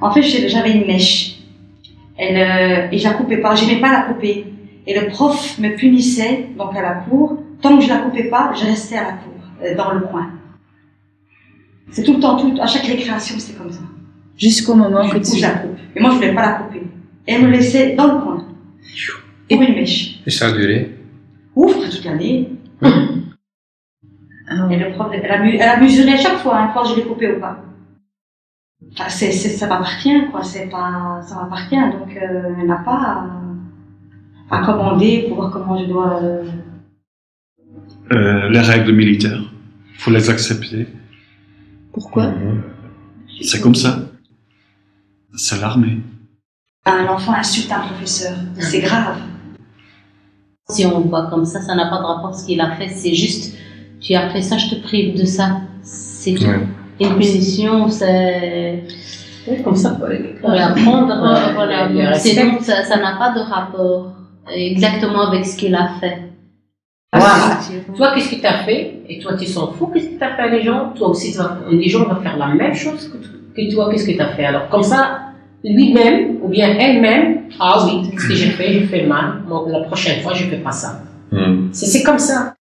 En fait, j'avais une mèche. Elle, euh, et je la coupais pas. J'aimais pas la couper. Et le prof me punissait, donc à la cour. Tant que je la coupais pas, je restais à la cour, euh, dans le coin. C'est tout le temps, tout, à chaque récréation, c'était comme ça. Jusqu'au moment que Où je tu... la coupe. Et moi, je voulais pas la couper. Et elle me laissait dans le coin. Pour une mèche. Et ça a duré Ouf, toute l'année. Et le prof, elle a, elle a mesuré à chaque fois, hein, quand je l'ai coupé ou pas. Enfin, c'est, c'est, ça m'appartient, quoi. C'est pas, ça m'appartient. Donc, euh, elle n'a pas à, à commander pour voir comment je dois. euh, Euh, les règles militaires, faut les accepter. Pourquoi? C'est comme ça. C'est l'armée. Un enfant insulte un professeur. C'est grave. Si on le voit comme ça, ça n'a pas de rapport ce qu'il a fait. C'est juste, tu as fait ça, je te prive de ça. C'est tout. Ouais. Une punition, c'est Oui, comme ça, pour voilà, prendre, euh, Ouais, voilà. Sinon, ça n'a pas de rapport exactement avec ce qu'il a fait. Voilà. Toi, qu'est-ce que tu as fait? Et toi, tu s'en fous, qu'est-ce que tu as fait à les gens? Toi aussi, vas- les gens vont faire la même chose que, toi, qu'est-ce que tu as fait? Alors, comme ça, lui-même, ou bien elle-même, ah oui, ce que j'ai fait, j'ai fait mal, Bon, la prochaine fois, je ne fais pas ça. Hmm. C'est comme ça.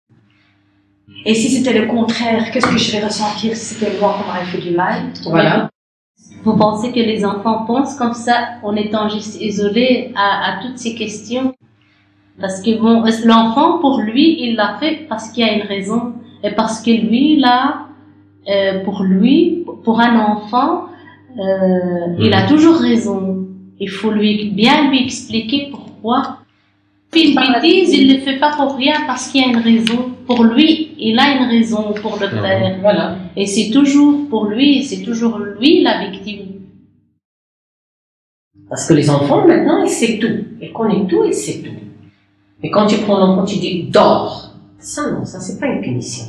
Et si c'était le contraire, qu'est-ce que je vais ressentir si c'était moi qu'on m'aurait fait du mal? Voilà. Vous pensez que les enfants pensent comme ça en étant juste isolés à, à toutes ces questions? Parce que bon, l'enfant, pour lui, il l'a fait parce qu'il y a une raison? Et parce que lui, là, euh, pour lui, pour un enfant, euh, il a toujours raison. Il faut lui bien lui expliquer pourquoi. Puis une bêtise, il ne le fait pas pour rien parce qu'il y a une raison. Pour lui, il a une raison pour le faire. Voilà. Et c'est toujours pour lui, c'est toujours lui la victime. Parce que les enfants, maintenant, ils savent tout. Ils connaissent tout, ils savent tout. Et quand tu prends l'enfant, tu dis dors. Ça, non, ça, c'est pas une punition.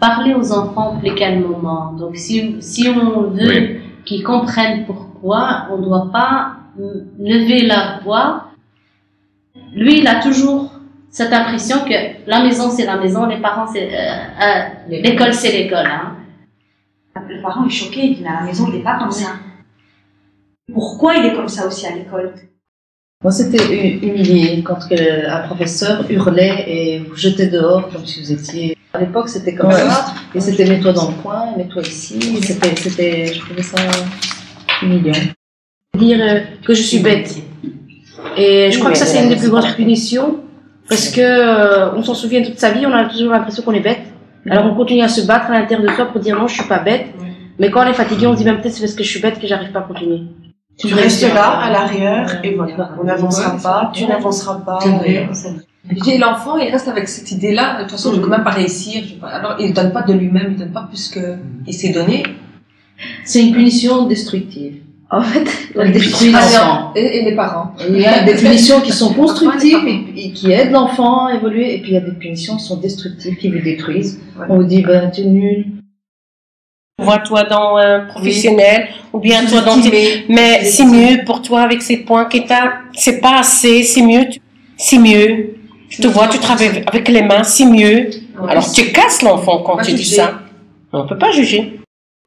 Parler aux enfants plus calmement. Donc si, si on veut Oui. qu'ils comprennent pourquoi, on ne doit pas lever la voix. Lui, il a toujours cette impression que la maison, c'est la maison, les parents, c'est... euh, euh, l'école, c'est l'école. Hein. Le parent est choqué, il dit, mais à la maison, il n'est pas comme ça. Pourquoi il est comme ça aussi à l'école? Moi, c'était hu- humilié quand un professeur hurlait et vous jetait dehors comme si vous étiez. À l'époque, c'était comme Ouais. ça. Et c'était mets-toi dans le coin, mets-toi ici. C'était, je trouvais ça humiliant. dire euh, que je suis bête. Et je crois que ça, c'est une des plus grosses punitions. Parce que euh, on s'en souvient toute sa vie, on a toujours l'impression qu'on est bête. Alors on continue à se battre à l'intérieur de soi pour dire non, je suis pas bête. Mais quand on est fatigué, on se dit même peut-être c'est parce que je suis bête que j'arrive pas à continuer. Tu restes là, à l'arrière, et voilà. On n'avancera pas, tu n'avanceras pas. et- Et l'enfant, il reste avec cette idée-là, de toute façon, je vais quand même pas réussir. Alors, il donne pas de lui-même, il donne pas plus que il s'est donné. C'est une punition destructive. En fait, Elle détruit Ah, l'enfant. Et, et les parents. Il y a des punitions qui sont constructives et, et qui aident l'enfant à évoluer, et puis il y a des punitions qui sont destructives, qui vous détruisent. On vous dit, ben, tu es nul. Vois toi dans un professionnel ou bien toi dans Sous-estimé. mais c'est mieux pour toi avec ces points que t'as c'est pas assez c'est mieux tu- c'est mieux je te vois tu travailles avec les mains c'est mieux alors tu casses l'enfant quand tu dis ça on peut pas juger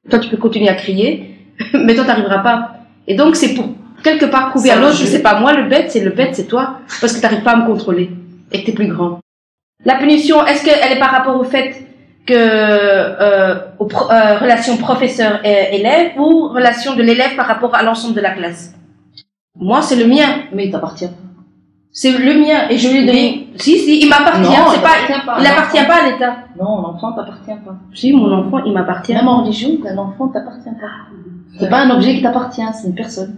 toi tu peux continuer à crier, mais toi t'arriveras pas. Et donc c'est pour quelque part prouver à l'autre que jouer. c'est pas moi le bête, c'est le bête, c'est toi, parce que t'arrives pas à me contrôler et que t'es plus grand. La punition, est-ce qu'elle est par rapport au fait que euh, aux pro- euh, relation professeur-élève ou relation de l'élève par rapport à l'ensemble de la classe? Moi, c'est le mien. Mais il t'appartient. C'est le mien et je lui ai donné. Si, si, il m'appartient. Non, C'est il pas, il appartient pas à l'État. Non, l'enfant t'appartient pas. Si, mon enfant, il m'appartient. Même en religion, un enfant t'appartient pas. C'est pas un objet qui t'appartient, c'est une personne.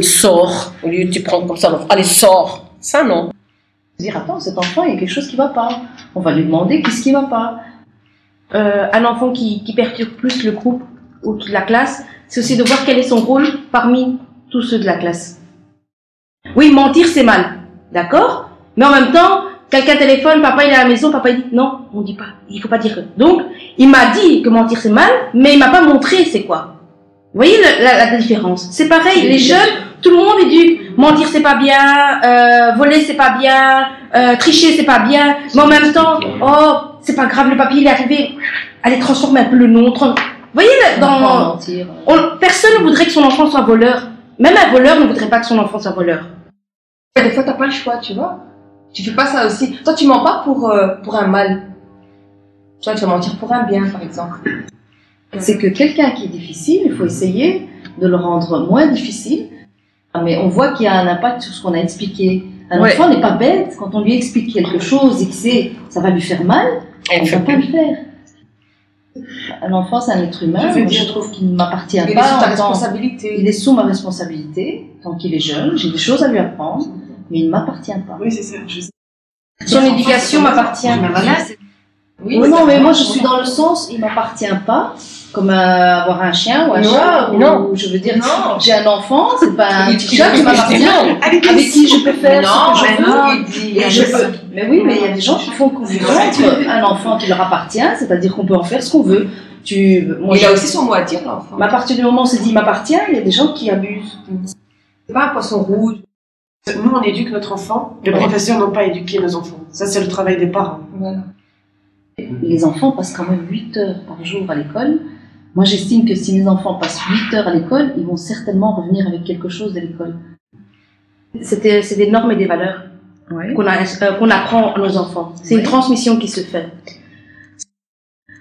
sors au lieu de tu prends comme ça l'enfant allez sors ça non Dire, attends, cet enfant, il y a quelque chose qui va pas. On va lui demander qu'est-ce qui va pas. euh, un enfant qui, qui perturbe plus le groupe ou toute la classe, c'est aussi de voir quel est son rôle parmi tous ceux de la classe. Oui, mentir, c'est mal. D'accord? Mais en même temps, quelqu'un téléphone, papa il est à la maison, papa il dit non, on dit pas, il faut pas dire que. Donc, il m'a dit que mentir c'est mal, mais il m'a pas montré c'est quoi. Vous voyez la, la différence? C'est pareil, les jeunes, tout le monde est du mentir c'est pas bien, euh, voler c'est pas bien, euh, tricher c'est pas bien, mais en même temps, oh, c'est pas grave, le papier il est arrivé, allez transformer un peu le nom, Vous voyez, dans, on- personne ne voudrait que son enfant soit voleur. Même un voleur ne voudrait pas que son enfant soit voleur. Des fois, t'as pas le choix, tu vois. Tu fais pas ça aussi. Toi, tu mens pas pour, euh, pour un mal. Toi, tu vas mentir pour un bien, par exemple. C'est que quelqu'un qui est difficile, il faut essayer de le rendre moins difficile. Ah, Mais on voit qu'il y a un impact sur ce qu'on a expliqué. Un Ouais. enfant n'est pas bête. Quand on lui explique quelque chose et que c'est, ça va lui faire mal, on ne va pas le faire. Un enfant, c'est un être humain. Je trouve qu'il ne m'appartient Il est pas. sous ta responsabilité. Il est sous ma responsabilité. Tant qu'il est jeune, j'ai des choses à lui apprendre, mais il ne m'appartient pas. Oui, c'est ça. Je sais. Son éducation m'appartient. Oui, non, mais moi je suis dans le sens, il m'appartient pas, comme euh, avoir un chien ou un Non, chat, ou non. je veux dire, Non. j'ai un enfant, c'est pas un petit chat qui m'appartient, non. avec qui je peux faire Non, ce que je mais veux. Et je peux. Mais oui, mais il y a des gens qui font confusion entre un enfant qui leur appartient, c'est-à-dire qu'on peut en faire ce qu'on veut. Tu, moi, Il a aussi son mot à dire, l'enfant. mais à partir du moment où on se dit il m'appartient, il y a des gens qui abusent. C'est pas un poisson rouge. Nous, on éduque notre enfant. Les professeurs n'ont pas éduqué nos enfants. Ça, c'est le travail des parents. Voilà. Les enfants passent quand même 8 heures par jour à l'école. Moi, j'estime que si mes enfants passent 8 heures à l'école, ils vont certainement revenir avec quelque chose de l'école. C'est des normes et des valeurs qu'on euh, qu'on apprend à nos enfants. C'est une transmission qui se fait.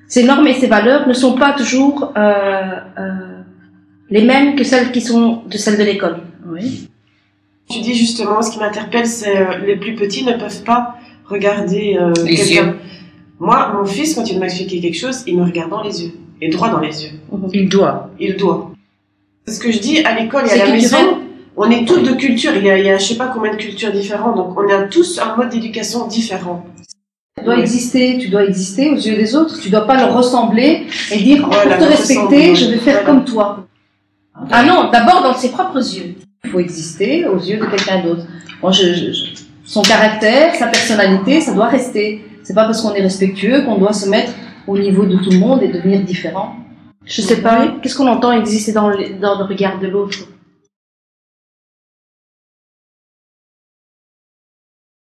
Ces normes et ces valeurs ne sont pas toujours euh, euh, les mêmes que celles qui sont de celles de l'école. Oui. Tu dis justement, ce qui m'interpelle, c'est euh, les plus petits ne peuvent pas regarder euh, Les quelqu'un. yeux. Moi, mon fils, quand il m'a expliqué quelque chose, il me regarde dans les yeux. Et droit dans les yeux. Il doit. Il doit. C'est ce que je dis, à l'école et à la maison, on est toutes de culture. Il y a, il y a je sais pas combien de cultures différentes, donc on a tous un mode d'éducation différent. Tu dois exister, tu dois exister aux yeux des autres. Tu dois pas leur ressembler et dire Voilà, pour te respecter, je vais faire voilà. comme toi. Ah non, d'abord dans ses propres yeux. Il faut exister aux yeux de quelqu'un d'autre. Moi, je, je- je- son caractère, sa personnalité, ça doit rester. C'est pas parce qu'on est respectueux qu'on doit se mettre au niveau de tout le monde et devenir différent. Je sais pas, qu'est-ce qu'on entend exister dans le, dans le regard de l'autre?